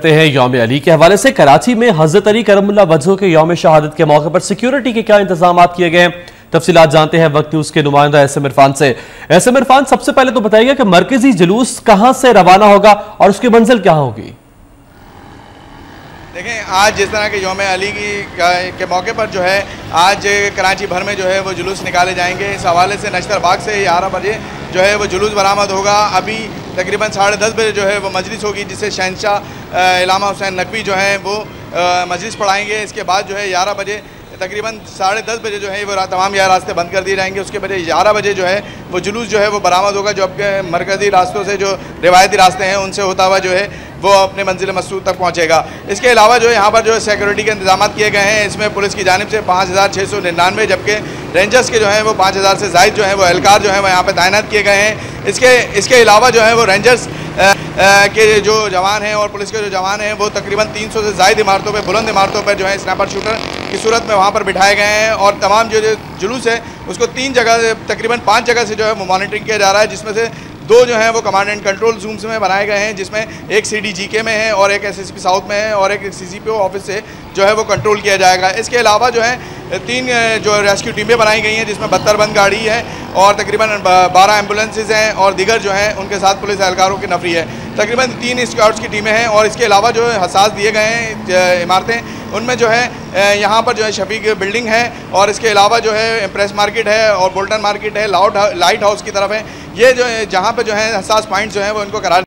کرتے ہیں یوم علی کے حوالے سے کراچی میں حضرت علی کرم اللہ وجہ کے یوم شہادت کے موقع پر سیکیورٹی کے کیا انتظامات کیے گئے ہیں؟ تفصیلات جانتے ہیں وقت نیوز کے نمائندہ ایس ایم عرفان سے۔ ایس ایم عرفان، سب سے پہلے تو بتائیے کہ مرکزی جلوس کہاں سے روانہ ہوگا اور اس کی منزل کیا ہوگی؟ دیکھیں، آج جس طرح کے یوم علی کے موقع پر جو ہے، آج کراچی بھر میں جو ہے وہ جلوس نکالے جائیں گے۔ اس حوالے سے نشتر باغ سے گیارہ بجے جو ہے وہ جلوس برآمد ہوگا۔ ابھی تقریباً ساڑھے دس بجے جو ہے وہ مجلس ہوگی، جسے شہنشاہ علامہ حسین نقوی جو ہیں وہ مجلس پڑھائیں گے۔ اس کے بعد جو ہے گیارہ بجے، تقریباً ساڑھے دس بجے جو ہے وہ تمام یہ راستے بند کر دیے جائیں گے۔ اس کے بجے گیارہ بجے جو ہے وہ جلوس جو ہے وہ برآمد ہوگا۔ جو اب مرکزی راستوں سے جو روایتی راستے ہیں، ان سے ہوتا ہوا جو ہے وہ اپنے منزل مسعود تک پہنچے گا۔ اس کے علاوہ جو ہے یہاں پر جو ہے سیکورٹی کے انتظامات کیے گئے ہیں۔ اس میں پولیس کی جانب سے پانچ ہزار چھ سو ننانوے، جبکہ رینجرز کے جو ہیں وہ پانچ ہزار سے زائد جو ہیں وہ اہلکار جو ہیں وہ یہاں پہ تعینات کیے گئے ہیں۔ اس کے اس کے علاوہ جو ہے وہ رینجرز کے جو جوان ہیں اور پولیس کے جو جوان ہیں وہ تقریباً تین سو سے زائد عمارتوں پہ، بلند عمارتوں پہ جو ہے اسنیپر شوٹر کی صورت میں وہاں پر بٹھائے گئے ہیں۔ اور تمام جو جلوس ہے، اس کو تین جگہ تقریباً پانچ جگہ سے جو ہے وہ مانیٹرنگ کیا جا رہا ہے، جس میں سے دو جو ہیں وہ کمانڈ اینڈ کنٹرول زومز میں بنائے گئے ہیں، جس میں ایک سی ڈی جی کے میں ہے اور ایک ایس ایس پی ساؤتھ میں ہے اور ایک سی سی پی او آفس سے جو ہے وہ کنٹرول کیا جائے گا۔ اس کے علاوہ جو ہے تین جو ریسکیو ٹیمیں بنائی گئی ہیں، جس میں بہتر بند گاڑی ہے اور تقریباً بارہ ایمبولینسز ہیں اور دیگر جو ہیں، ان کے ساتھ پولیس اہلکاروں کی نفری ہے۔ تقریباً تین اسکاؤٹس کی ٹیمیں ہیں اور اس کے علاوہ جو ہے حساس دیے گئے ہیں عمارتیں، ان میں جو ہے یہاں پر جو ہے شفیق بلڈنگ ہے اور اس کے علاوہ جو ہے پریس مارکیٹ ہے اور بولٹن مارکیٹ ہے لائٹ ہاؤس کی طرف ہے۔ یہ جو ہے، جہاں پہ جو ہے حساس پوائنٹس جو ہیں، وہ ان کو قرار